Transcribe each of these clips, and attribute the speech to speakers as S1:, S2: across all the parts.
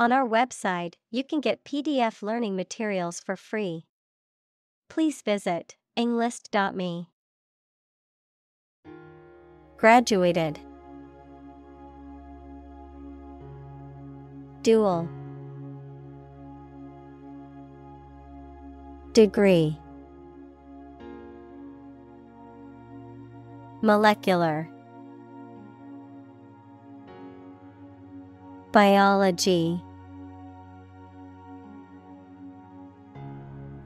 S1: On our website, you can get PDF learning materials for free. Please visit englist.me. Graduated. Dual. Degree. Molecular. Biology.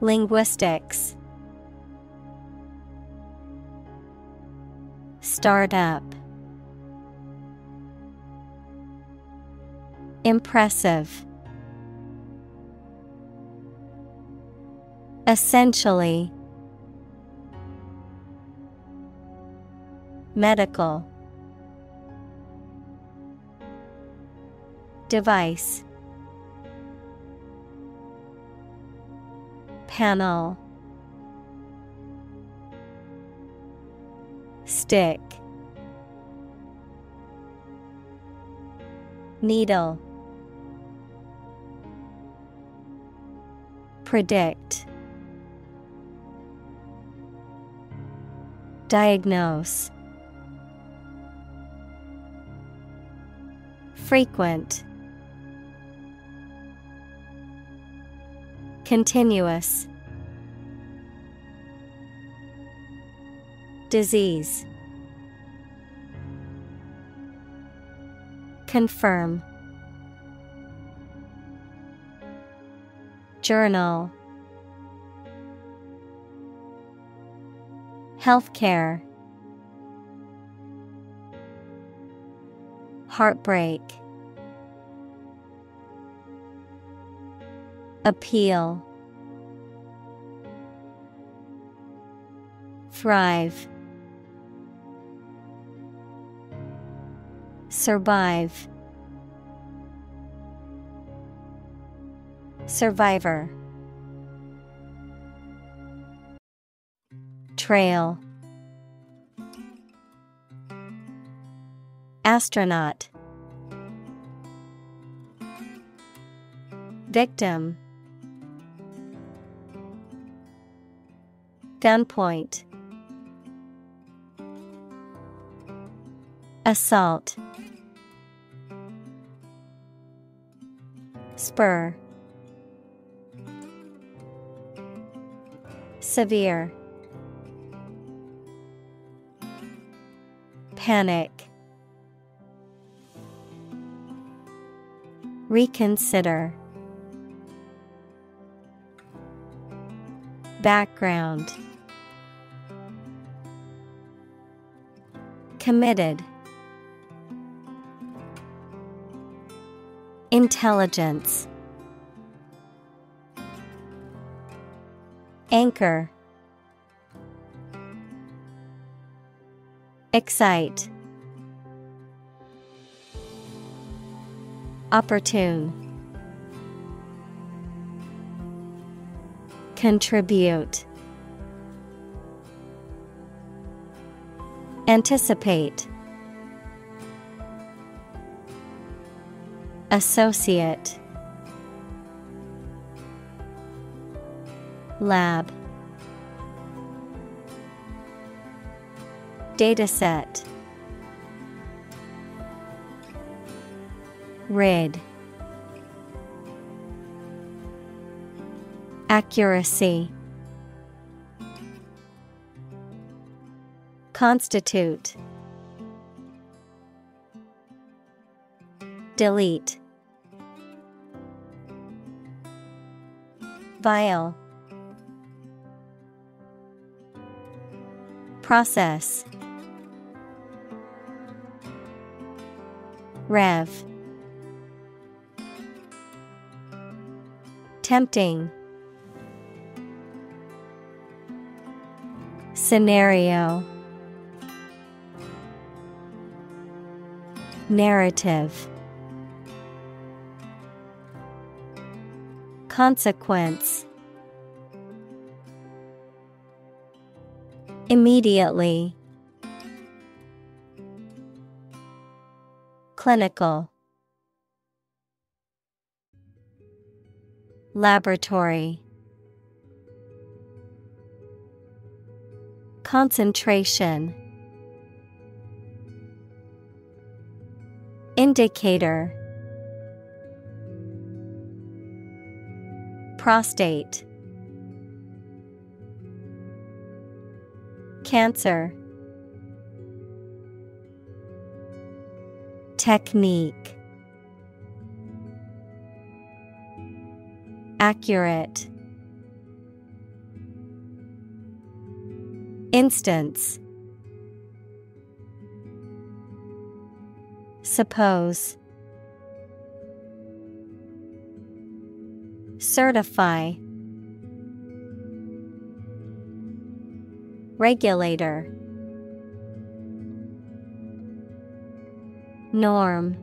S1: Linguistics. Startup. Impressive. Essentially. Medical. Device Panel. Stick. Needle. Predict. Diagnose. Frequent Continuous. Disease. Confirm. Journal. Healthcare. Heartbreak Appeal. Thrive. Survive. Survivor. Trail. Astronaut. Victim Gunpoint. Assault. Spur. Severe. Panic. Reconsider. Background Committed. Intelligence. Anchor. Excite. Opportune. Contribute Anticipate. Associate. Lab. Dataset Rid. Accuracy Constitute. Delete. Vial Process. Rev. Tempting. Scenario Narrative. Consequence. Immediately. Clinical. Laboratory. Concentration Indicator. Prostate. Cancer. Technique. Accurate. Instance Suppose. Certify. Regulator. Norm.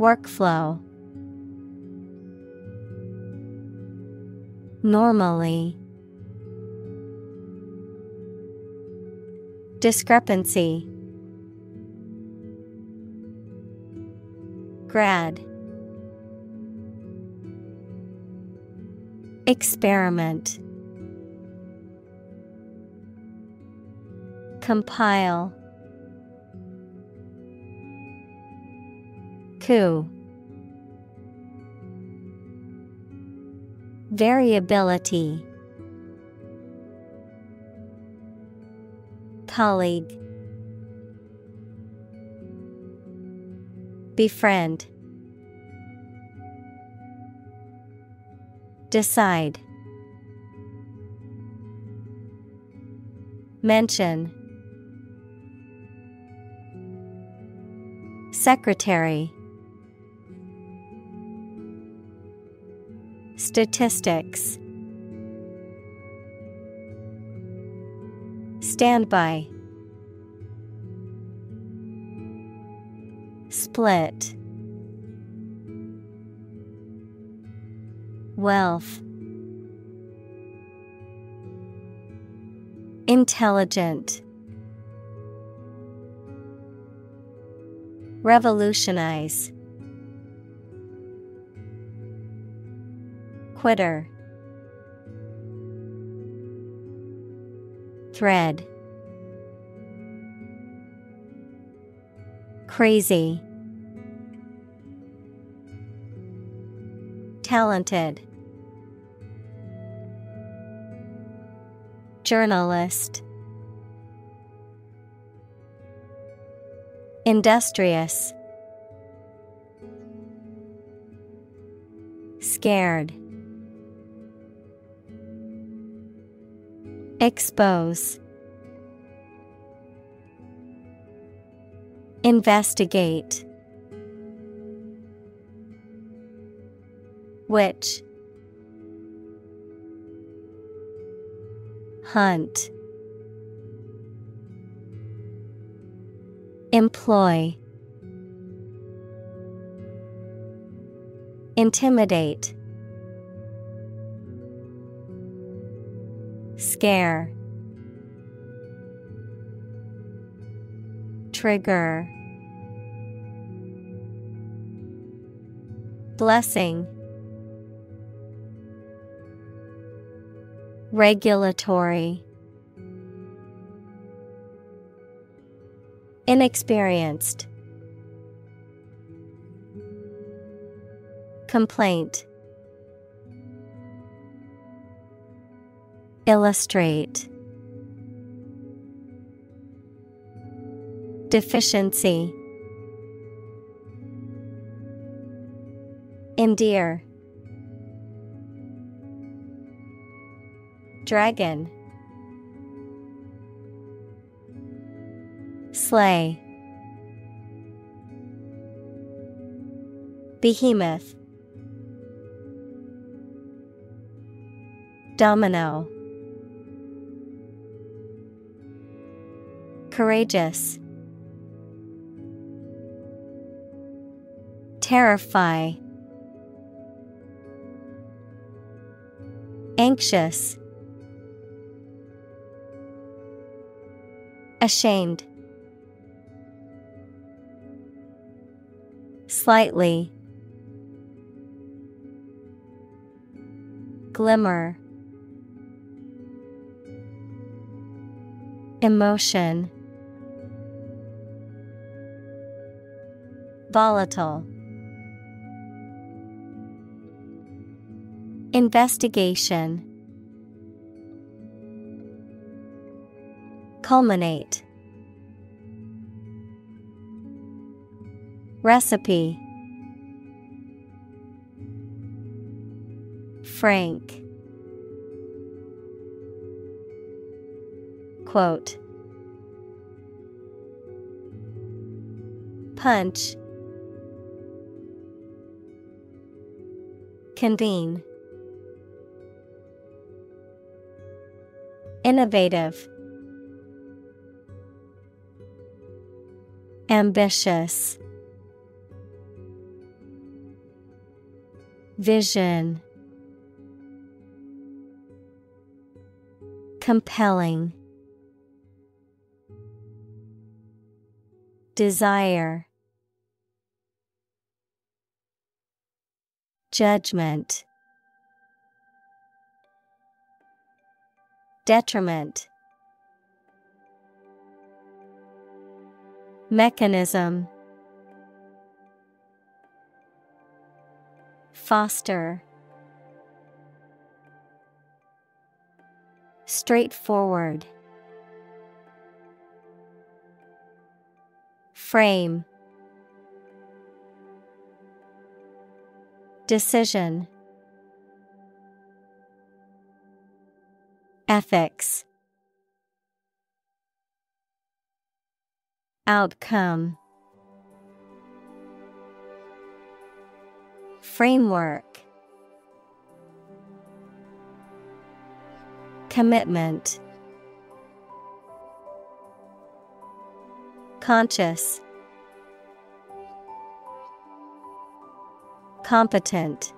S1: Workflow. Normally Discrepancy. Grad. Experiment. Compile. Coup. Variability Colleague. Befriend. Decide. Mention. Secretary. Statistics Standby Split. Wealth. Intelligent. Revolutionize. Quitter Thread. Crazy. Talented. Journalist. Industrious. Scared Expose. Investigate. Witch? Hunt. Employ. Intimidate Scare. Trigger. Blessing. Regulatory. Inexperienced. Complaint Illustrate. Deficiency. Endear. Dragon. Slay. Behemoth. Domino Courageous. Terrify. Anxious. Ashamed. Slightly. Glimmer. Emotion. Volatile. Investigation. Culminate. Recipe Frank Quote Punch Convene. Innovative. Ambitious. Vision. Compelling. Desire Judgment. Detriment. Mechanism. Foster. Straightforward. Frame Decision. Ethics. Outcome. Framework. Commitment. Conscious Competent.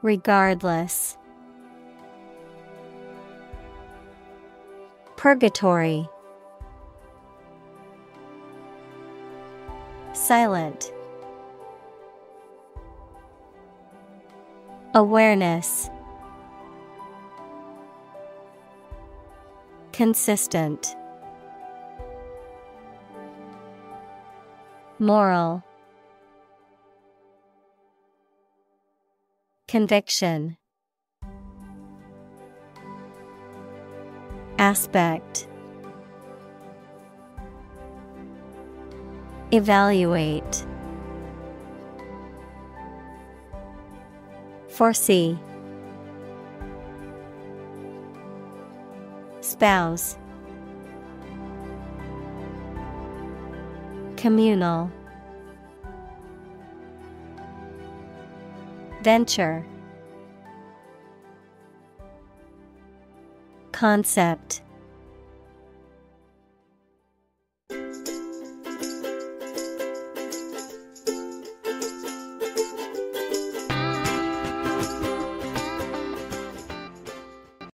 S1: Regardless. Purgatory. Silent. Awareness. Consistent Moral. Conviction. Aspect. Evaluate. Foresee. Spouse Communal. Venture. Concept